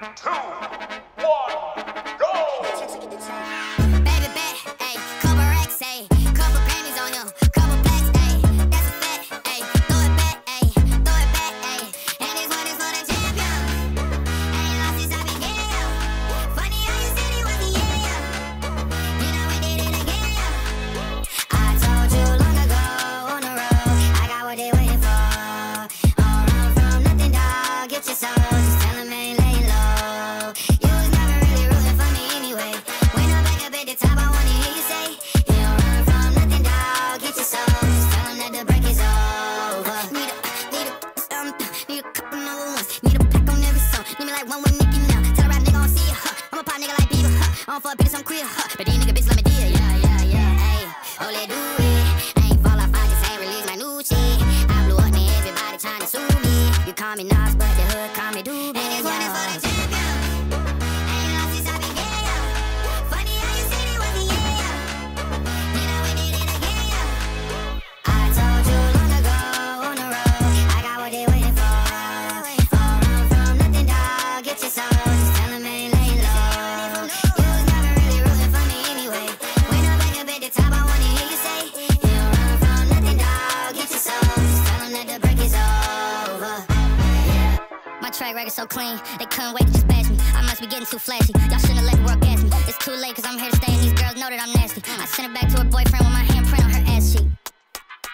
two, Don't fuck bitches, I'm queer, track record so clean, they couldn't wait to just bash me. I must be getting too flashy. Y'all shouldn't let the world gas me. It's too late, cause I'm here to stay, and these girls know that I'm nasty. I sent it back to her boyfriend with my handprint on her ass cheek.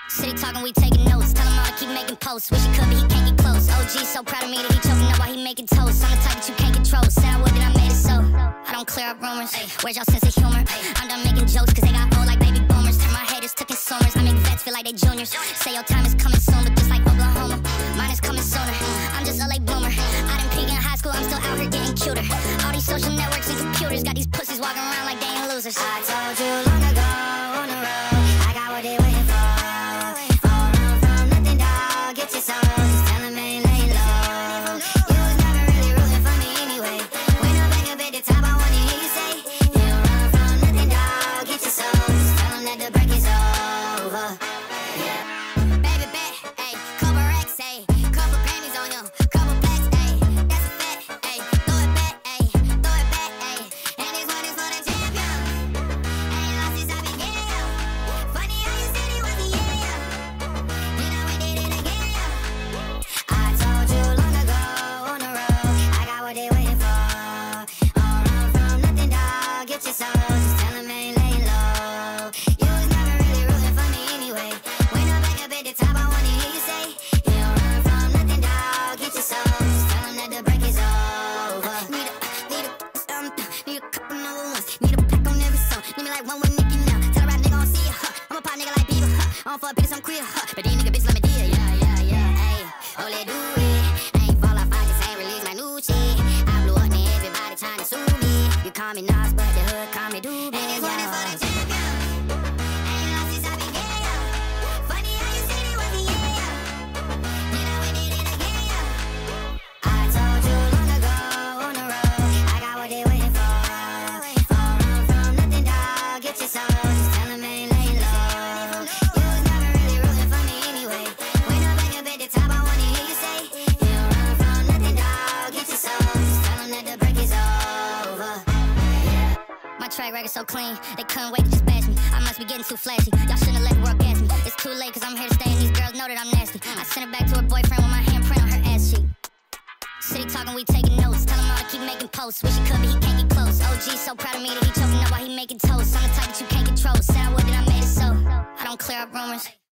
City talking, we taking notes. Tell him all to keep making posts. Wish he could, but he can't get close. OG so proud of me that he choking up while he making toast. I'm the type that you can't control. Said I would, then I made it so. I don't clear up rumors. Where's y'all sense of humor? I'm done making jokes, cause they got old like baby boomers. Turn my haters to consumers. I make vets feel like they juniors. Say your time is coming soon, but just like Oklahoma, cuter. All these social networks and computers got these pussies walking around like they ain't losers. I told you long I don't fuck bitches, I'm queer, huh. But these nigga bitches let me deal, yeah, yeah, yeah, ayy. Oh, let do it. I ain't fall off, I just ain't release my new shit. I blew up, now everybody trying to sue me. You call me Nas, track record so clean, they couldn't wait to just bash me. I must be getting too flashy. Y'all shouldn't let the world gas me. It's too late, cause I'm here to stay, and these girls know that I'm nasty. I sent it back to her boyfriend with my handprint on her ass cheek. City talking, we taking notes. Tell him all to keep making posts. Wish he could, but he can't get close. OG so proud of me that he choking up while he making toast. I'm the type that you can't control. Said I would, then I made it so. I don't clear up rumors.